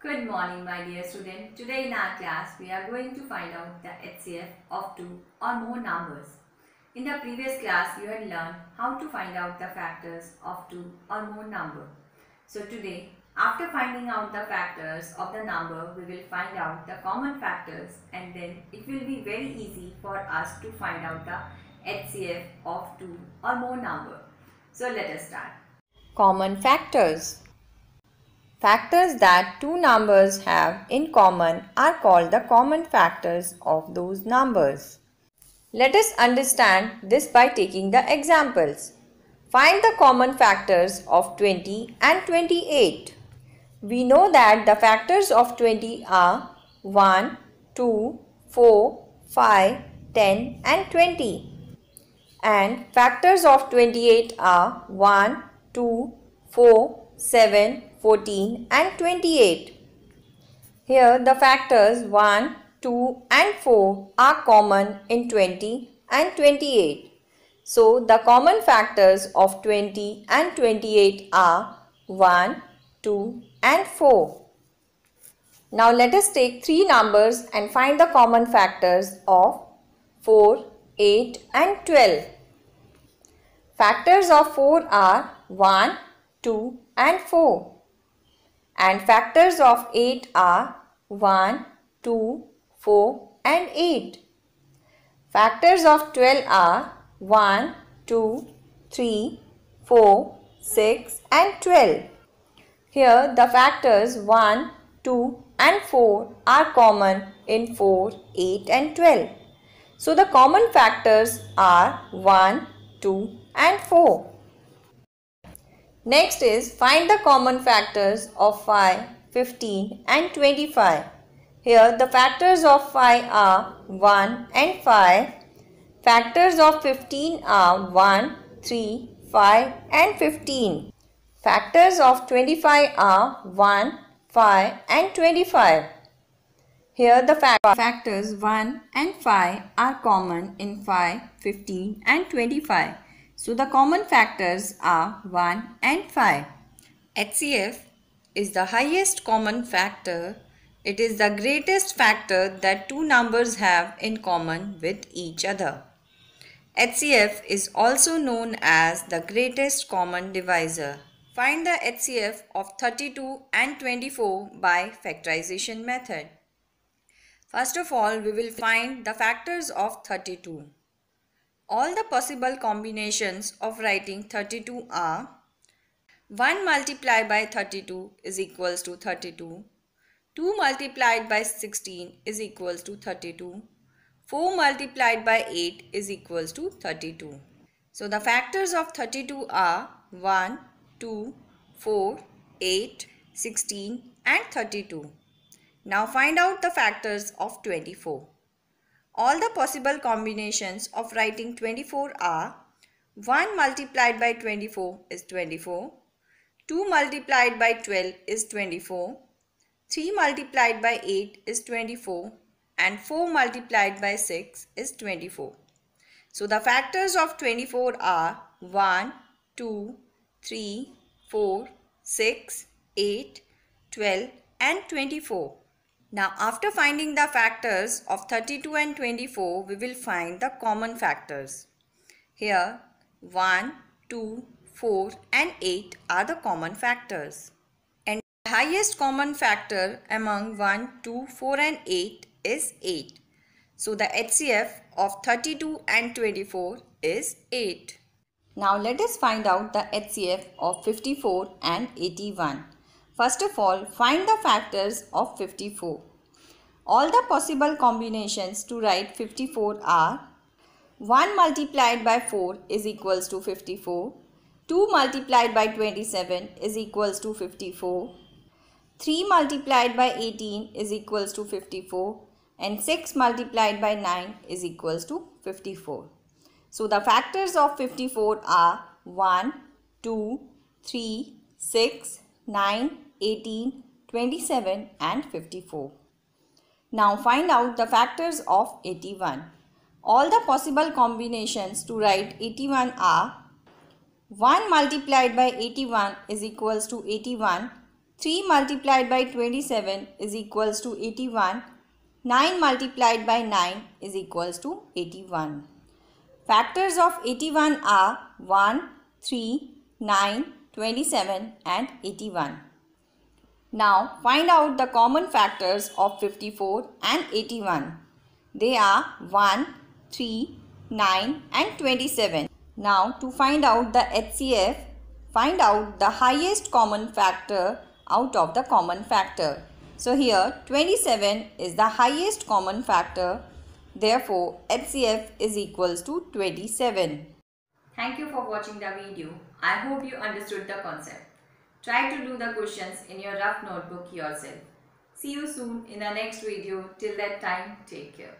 Good morning my dear student. Today in our class we are going to find out the HCF of two or more numbers. In the previous class you had learned how to find out the factors of two or more number. So today after finding out the factors of the number we will find out the common factors and then it will be very easy for us to find out the HCF of two or more number. So let us start. Common factors. Factors that two numbers have in common are called the common factors of those numbers. Let us understand this by taking the examples. Find the common factors of 20 and 28. We know that the factors of 20 are 1, 2, 4, 5, 10 and 20. And factors of 28 are 1, 2, 4, 7, 14 and 28. Here the factors 1, 2 and 4 are common in 20 and 28. So the common factors of 20 and 28 are 1, 2 and 4. Now let us take three numbers and find the common factors of 4, 8 and 12. Factors of 4 are 1, 2 and 4 and factors of 8 are 1, 2, 4 and 8. Factors of 12 are 1, 2, 3, 4, 6 and 12. Here the factors 1, 2 and 4 are common in 4, 8 and 12. So the common factors are 1, 2 and 4. Next is find the common factors of 5, 15 and 25. Here the factors of 5 are 1 and 5. Factors of 15 are 1, 3, 5 and 15. Factors of 25 are 1, 5 and 25. Here the factors 1 and 5 are common in 5, 15 and 25. So the common factors are 1 and 5. HCF is the highest common factor. It is the greatest factor that two numbers have in common with each other. HCF is also known as the greatest common divisor. Find the HCF of 32 and 24 by factorization method. First of all, we will find the factors of 32. All the possible combinations of writing 32 are 1 multiplied by 32 is equals to 32. 2 multiplied by 16 is equals to 32. 4 multiplied by 8 is equals to 32. So the factors of 32 are 1, 2, 4, 8, 16 and 32. Now find out the factors of 24. All the possible combinations of writing 24 are 1 multiplied by 24 is 24, 2 multiplied by 12 is 24, 3 multiplied by 8 is 24 and 4 multiplied by 6 is 24. So the factors of 24 are 1, 2, 3, 4, 6, 8, 12 and 24. Now after finding the factors of 32 and 24, we will find the common factors. Here 1, 2, 4 and 8 are the common factors. And the highest common factor among 1, 2, 4 and 8 is 8. So the HCF of 32 and 24 is 8. Now let us find out the HCF of 54 and 81. First of all, find the factors of 54. All the possible combinations to write 54 are 1 multiplied by 4 is equals to 54, 2 multiplied by 27 is equals to 54, 3 multiplied by 18 is equals to 54 and 6 multiplied by 9 is equals to 54. So the factors of 54 are 1, 2, 3, 6, 9, 18, 27 and 54. Now find out the factors of 81. All the possible combinations to write 81 are 1 multiplied by 81 is equals to 81, 3 multiplied by 27 is equals to 81. 9 multiplied by 9 is equals to 81. Factors of 81 are 1, 3, 9, 27 and 81. Now find out the common factors of 54 and 81. They are 1, 3, 9 and 27. Now to find out the HCF, find out the highest common factor out of the common factor. So here 27 is the highest common factor. Therefore HCF is equals to 27. Thank you for watching the video. I hope you understood the concept. Try to do the questions in your rough notebook yourself. See you soon in the next video. Till that time, take care.